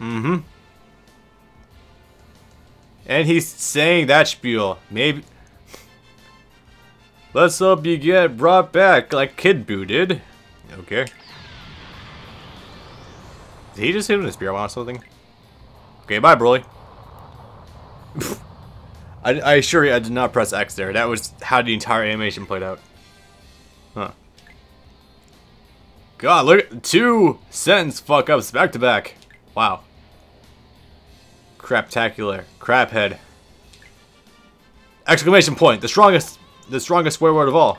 Mm-hmm. And he's saying that spiel. Maybe... Let's hope you get brought back like Kid Buu did. Okay. Did he just hit him with a spear or something? Okay, bye, Broly. I, I assure you, I did not press X there. That was how the entire animation played out. Huh. God, look at two sentence fuck ups back to back. Wow. Craptacular. Craphead. Exclamation point. The strongest the strongest swear word of all.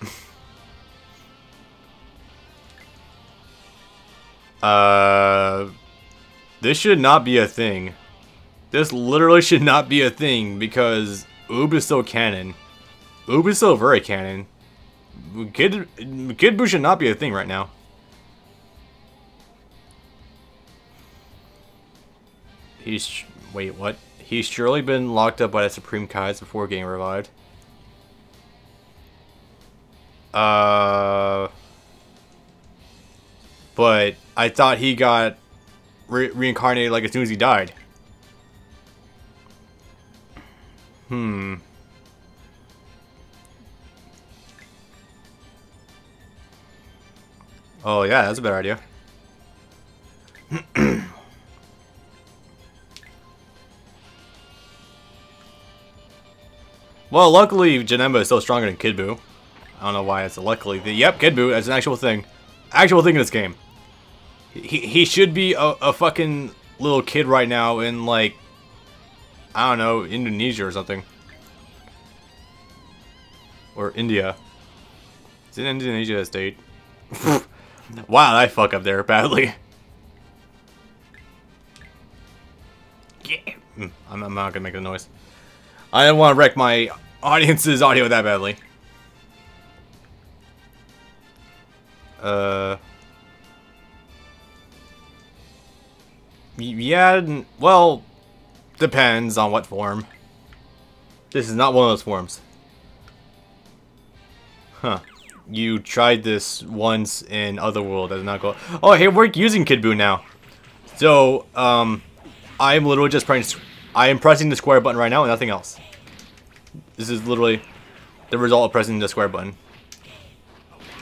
uh this should not be a thing. This literally should not be a thing because Uub is so canon. Uub is so very canon. Kid Kid Buu should not be a thing right now. He's wait, what? He's surely been locked up by the Supreme Kais before getting revived. Uh, but I thought he got re reincarnated like as soon as he died. Hmm. Oh yeah, that's a better idea. well, luckily Janemba is still stronger than Kid Buu. I don't know why it's a luckily. The, Yep, Kid Buu, that's an actual thing. Actual thing in this game. He, he should be a, a fucking little kid right now in like, I don't know, Indonesia or something. Or India. Is it Indonesia a state? wow, I fuck up there badly. Yeah. Mm, I'm, I'm not gonna make a noise. I don't want to wreck my audience's audio that badly. Uh... Yeah, well, depends on what form. This is not one of those forms. Huh. You tried this once in Otherworld, does not go. Oh, hey, we're using Kid Buu now. So, um, I am literally just pressing. I am pressing the square button right now and nothing else. This is literally the result of pressing the square button.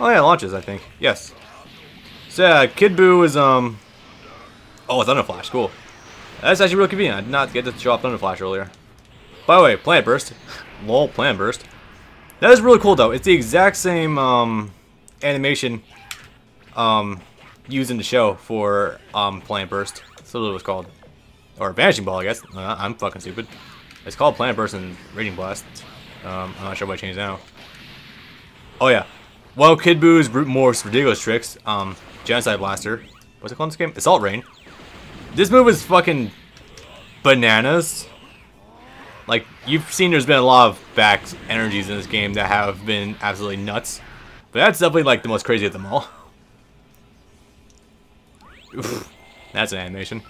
Oh yeah, launches, I think. Yes. So yeah, Kid Buu is, um... Oh, Thunder Flash, cool. That's actually real convenient. I did not get to drop Thunder Flash earlier. By the way, Planet Burst. Lol, Planet Burst. That is really cool, though. It's the exact same, um, animation, um, used in the show for, um, Planet Burst. That's what it was called. Or Vanishing Ball, I guess. Uh, I'm fucking stupid. It's called Planet Burst and Raging Blast. Um, I'm not sure what changed now. Oh, yeah. Well, Kid Buu's more ridiculous tricks, um, Genocide Blaster. What's it called in this game? Assault Rain. This move is fucking bananas. Like, you've seen there's been a lot of back energies in this game that have been absolutely nuts. But that's definitely, like, the most crazy of them all. Oof, that's an animation.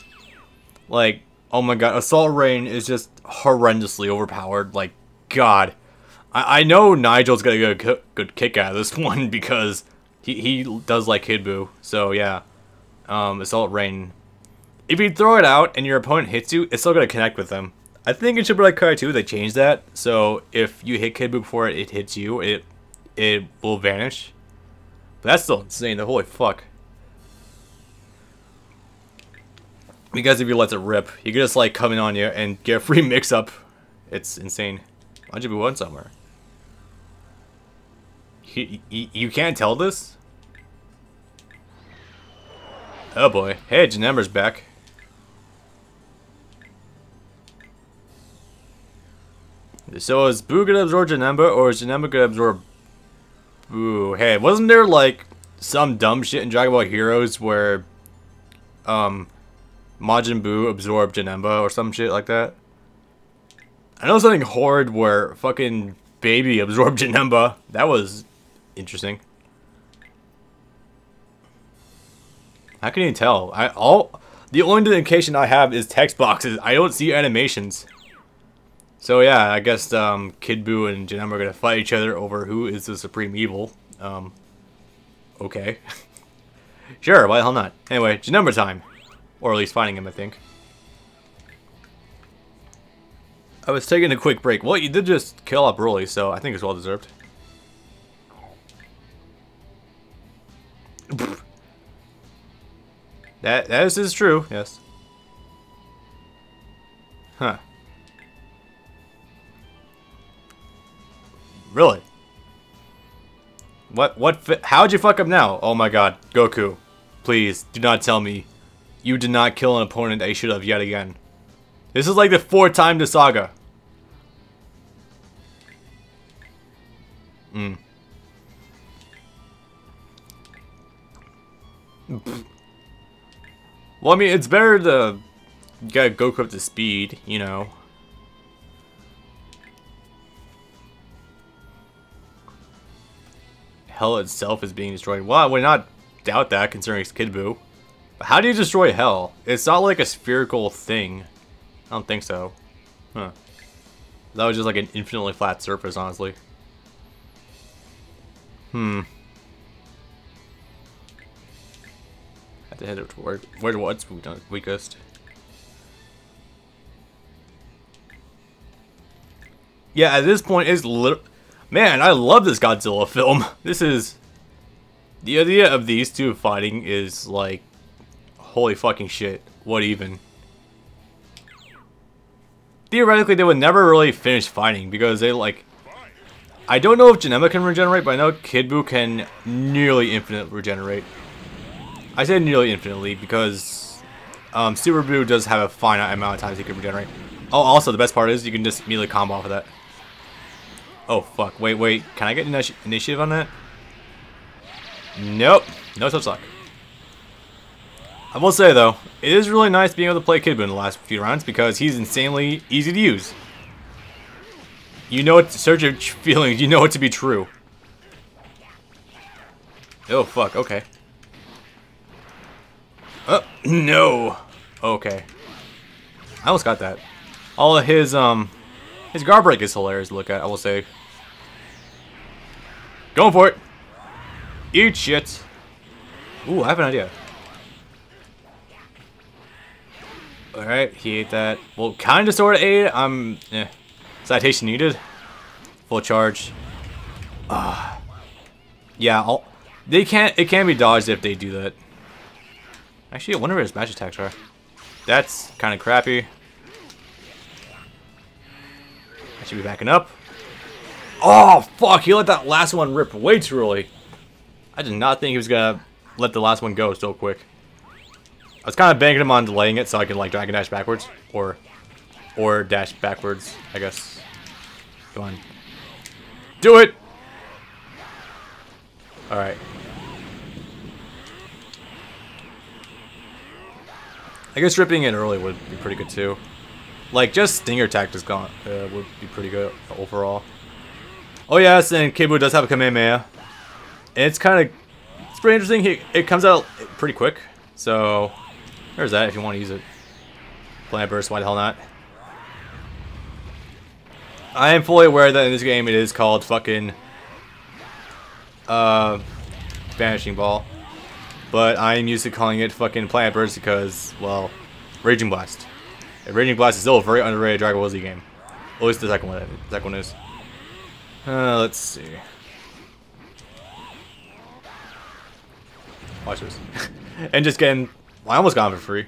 Like, oh my god, Assault Rain is just horrendously overpowered. Like, god. I, I know Nigel's gonna get a good kick out of this one because he, he does like Kid Buu. So, yeah. Um, Assault Rain. If you throw it out and your opponent hits you, it's still gonna connect with them. I think in Super Like Kai 2 they changed that, so if you hit Kid Buu before it, it hits you, it it will vanish. But that's still insane, the holy fuck. Because if you let it rip, you can just like come in on you and get a free mix-up. It's insane. Why'd you be one somewhere? You, you, you can't tell this? Oh boy. Hey, Janemba's back. So is Buu gonna absorb Janemba, or is Janemba gonna absorb Buu? Hey, wasn't there like some dumb shit in Dragon Ball Heroes where um Majin Buu absorbed Janemba or some shit like that? I know something horrid where fucking Baby absorbed Janemba. That was interesting. How can you tell? I all the only indication I have is text boxes. I don't see animations. So yeah, I guess um, Kid Buu and Janemba are gonna fight each other over who is the supreme evil. Um, okay. Sure, why the hell not? Anyway, Janemba time. Or at least finding him, I think. I was taking a quick break. Well, you did just kill up Broly, so I think it's well deserved. that that is, is true, yes. Huh. Really? What, what, how'd you fuck up now? Oh my god, Goku. Please, do not tell me you did not kill an opponent you should have yet again. This is like the fourth time the saga. Hmm. well, I mean, it's better to get Goku up to speed, you know. Hell itself is being destroyed. Well, I would not doubt that, considering it's Kid Buu. But how do you destroy Hell? It's not like a spherical thing. I don't think so. Huh. That was just like an infinitely flat surface, honestly. Hmm. Have to head up toward where what's weakest. Yeah, at this point, it's lit. Man, I love this Godzilla film. This is the idea of these two fighting is like, holy fucking shit. What even? Theoretically, they would never really finish fighting because they like I don't know if Janemba can regenerate, but I know Kid Buu can nearly infinite regenerate. I say nearly infinitely because um, Super Buu does have a finite amount of times he can regenerate. Oh, also, the best part is you can just immediately combo off of that. Oh, fuck. Wait, wait. Can I get initiative on that? Nope. No such luck. I will say, though, it is really nice being able to play Kid Buu in the last few rounds because he's insanely easy to use. You know it to search your feelings, you know it to be true. Oh, fuck, okay. Oh, no. Okay. I almost got that. All of his, um, his guard break is hilarious to look at, I will say. Going for it. Eat shit. Ooh, I have an idea. Alright, he ate that. Well, kind of sort of ate it. I'm, eh. Citation needed. Full charge. Uh, yeah, I'll, they can't. It can be dodged if they do that. Actually, I wonder where his match attacks are. That's kind of crappy. I should be backing up. Oh, fuck. He let that last one rip way too early. I did not think he was going to let the last one go so quick. I was kind of banking him on delaying it so I can like, Dragon Dash backwards. Or, or dash backwards, I guess. Come on. Do it! Alright. I guess ripping in early would be pretty good too. Like, just Stinger Attack is gone uh, would be pretty good overall. Oh yes, and Kid Buu does have a Kamehameha. And it's kind of, it's pretty interesting. He, it comes out pretty quick. So, there's that if you want to use it. Planet Burst, why the hell not? I am fully aware that in this game it is called fucking uh, Vanishing Ball. But I am used to calling it fucking Planet Burst because, well, Raging Blast. And Raging Blast is still a very underrated Dragon Ball Z game. At least the second one, the second one is. Uh, let's see. Watch this. and just getting... Well, I almost got him for free.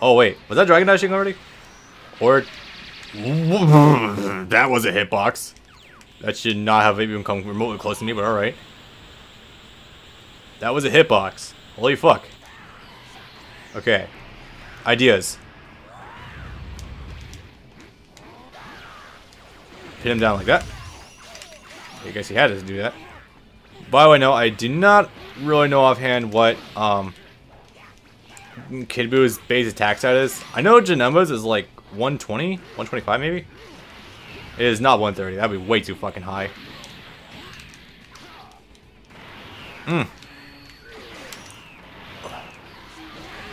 Oh, wait. Was that Dragon Dashing already? Or that was a hitbox. That should not have even come remotely close to me, but alright. That was a hitbox. Holy fuck. Okay. Ideas. Pin him down like that. I guess he had to do that. By the way, no, I do not really know offhand what um, Kid Buu's base attack stat is. I know Janemba's is like 120? 125 maybe? It is not 130. That'd be way too fucking high. Hmm.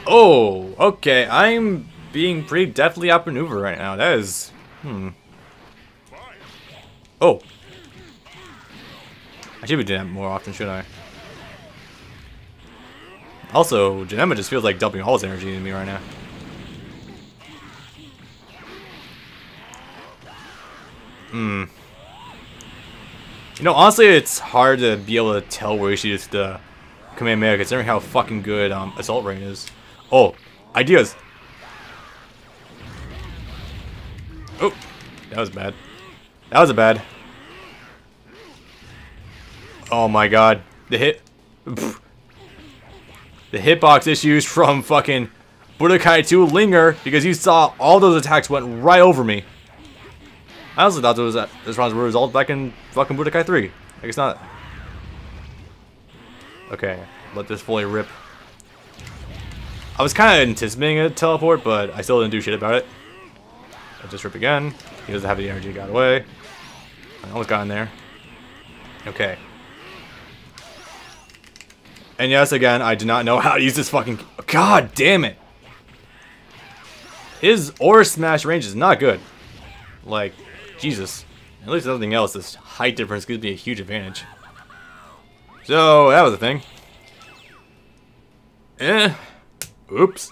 Oh, okay. I'm being pretty deftly outmaneuvered right now. That is... Hmm. Oh. I should be doing that more often, should I? Also, Janemba just feels like dumping all his energy into me right now. Hmm. You know, honestly, it's hard to be able to tell where should use the Kamehameha considering how fucking good um, Assault Rain is. Oh, ideas! Oh, that was bad. That was a bad. Oh my god. The hit... Pff. The hitbox issues from fucking Budokai 2 linger because you saw all those attacks went right over me. I also thought those uh, this rounds were result back in fucking Budokai 3. I guess not. Okay, let this fully rip. I was kind of anticipating a teleport, but I still didn't do shit about it. I just rip again. He doesn't have the energy, got away. I almost got in there. Okay. And yes, again, I do not know how to use this fucking... God damn it! His Aura Smash range is not good. Like, Jesus. At least nothing else, this height difference gives me a huge advantage. So, that was a thing. Eh. Oops.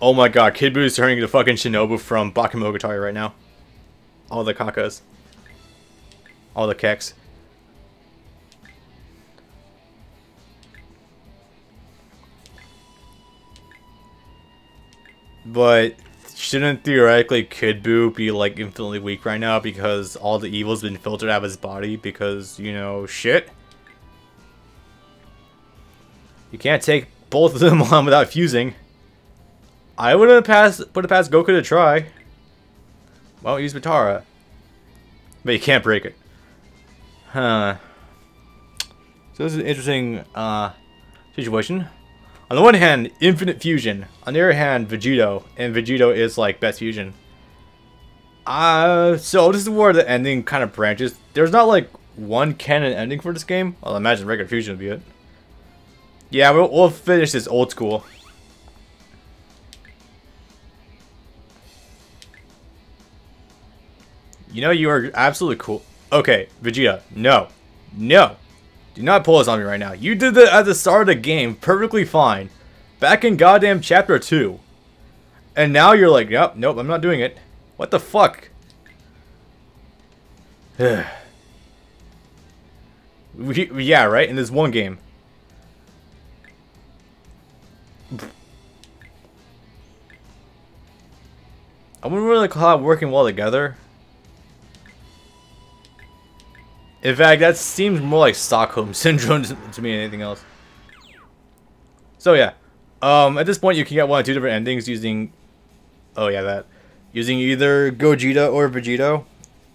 Oh my god, Kid Buu is turning into fucking Shinobu from Bakemonogatari right now. All the kakas. All the keks. But shouldn't theoretically Kid Buu be like infinitely weak right now because all the evil's been filtered out of his body because, you know, shit? You can't take both of them on without fusing. I would have passed put it past Goku to try. Why don't use Potara? But you can't break it. Huh. So this is an interesting uh, situation. On the one hand, Infinite Fusion. On the other hand, Vegito. And Vegito is like best fusion. Uh, so this is where the ending kind of branches. There's not like one canon ending for this game. I'll imagine regular fusion would be it. Yeah, we'll, we'll finish this old school. You know you are absolutely cool. Okay, Vegeta, no. No. Do not pull this on me right now. You did that at the start of the game perfectly fine. Back in goddamn chapter 2. And now you're like, yep, nope, I'm not doing it. What the fuck? yeah, right? In this one game. I wouldn't really call it working well together. In fact, that seems more like Stockholm Syndrome to me than anything else. So yeah, um, at this point you can get one of two different endings using, oh yeah, that, using either Gogeta or Vegito.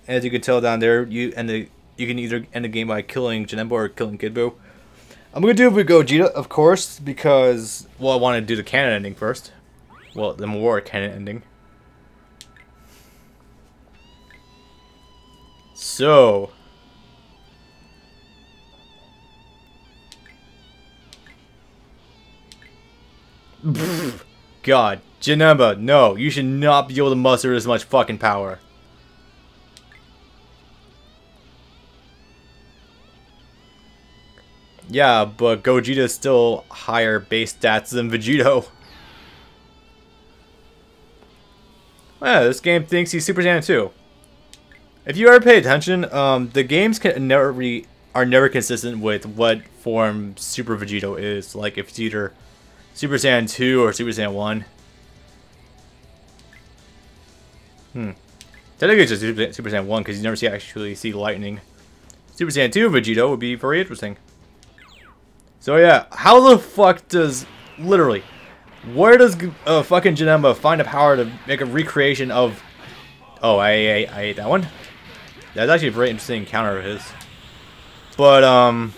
As you can tell down there, you and the you can either end the game by killing Janemba or killing Kid Buu. I'm gonna do it with Gogeta, of course, because well, I want to do the canon ending first. Well, the more canon ending. So, God, Janemba, no, you should not be able to muster as much fucking power. Yeah, but Gogeta is still higher base stats than Vegito. Yeah, this game thinks he's Super Saiyan 2. If you ever pay attention, um, the games can never re are never consistent with what form Super Vegito is. Like if it's either Super Saiyan 2 or Super Saiyan 1. Hmm. Technically it's just Super, Saiyan 1 because you never see actually see lightning. Super Saiyan 2 Vegito would be very interesting. So yeah, how the fuck does, literally, where does uh, fucking Janemba find the power to make a recreation of, oh, I, I, I ate that one? That's actually a very interesting counter of his. But, um,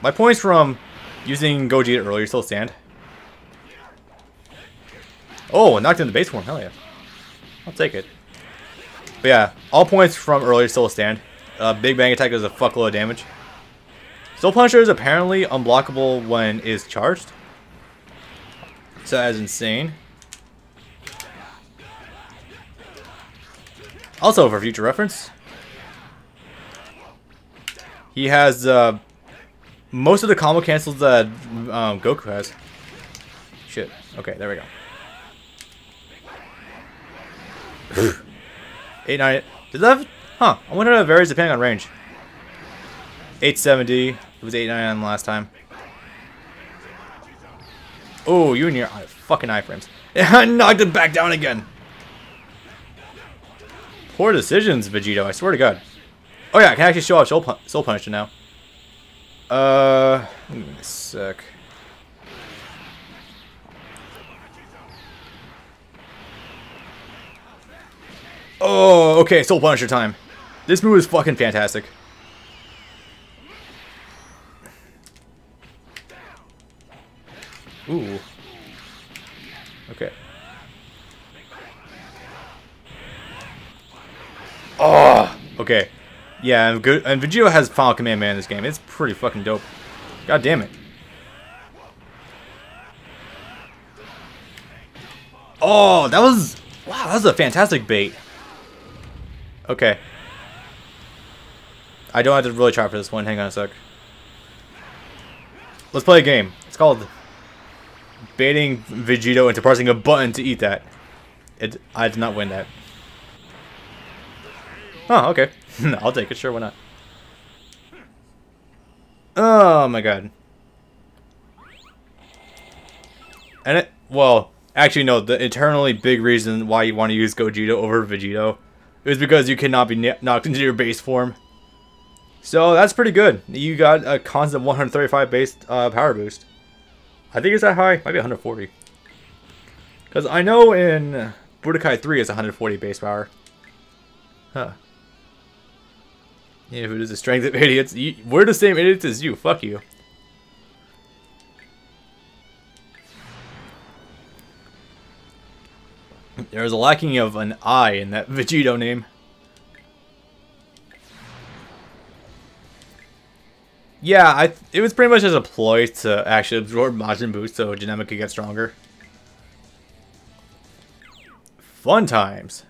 my points from using Gogeta earlier still stand. Oh, knocked in the base form. Hell yeah. I'll take it. But yeah, all points from earlier still stand. Uh, Big Bang Attack does a fuckload of damage. Soul Puncher is apparently unblockable when is charged. So that's insane. Also, for future reference, he has uh, most of the combo cancels that um, Goku has. Shit. Okay, there we go. Eight nine. Does that? Huh. I wonder if it varies depending on range. 870. It was 899 last time. Oh, you and your fucking iframes. I knocked it back down again. Poor decisions, Vegito. I swear to God. Oh yeah, I can actually show off Soul, Pun Soul Punisher now. Uh, give me a sec. Oh, okay, Soul Punisher time. This move is fucking fantastic. Ooh. Okay. Oh, okay. Yeah, and, good, and Vegito has Final Kamehameha in this game. It's pretty fucking dope. God damn it. Oh, that was... Wow, that was a fantastic bait. Okay. I don't have to really try for this one. Hang on a sec. Let's play a game. It's called baiting Vegito into pressing a button to eat that. It, I did not win that. Oh, okay. I'll take it. Sure, why not? Oh my god. And it, well, actually no, the eternally big reason why you want to use Gogeta over Vegito is because you cannot be knocked into your base form. So that's pretty good. You got a constant 135 base uh, power boost. I think it's that high. Might be 140. Because I know in Budokai 3 it's 140 base power. Huh. Yeah, who does the strength of idiots? You, we're the same idiots as you. Fuck you. There's a lacking of an I in that Vegito name. Yeah, I it was pretty much just a ploy to actually absorb Majin Buu so Janemba could get stronger. Fun times.